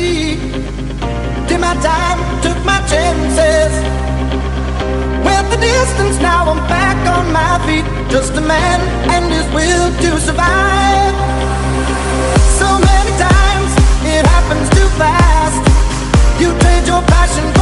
Did my time, took my chances. With the distance, now I'm back on my feet. Just a man and his will to survive. So many times it happens too fast. You trade your passion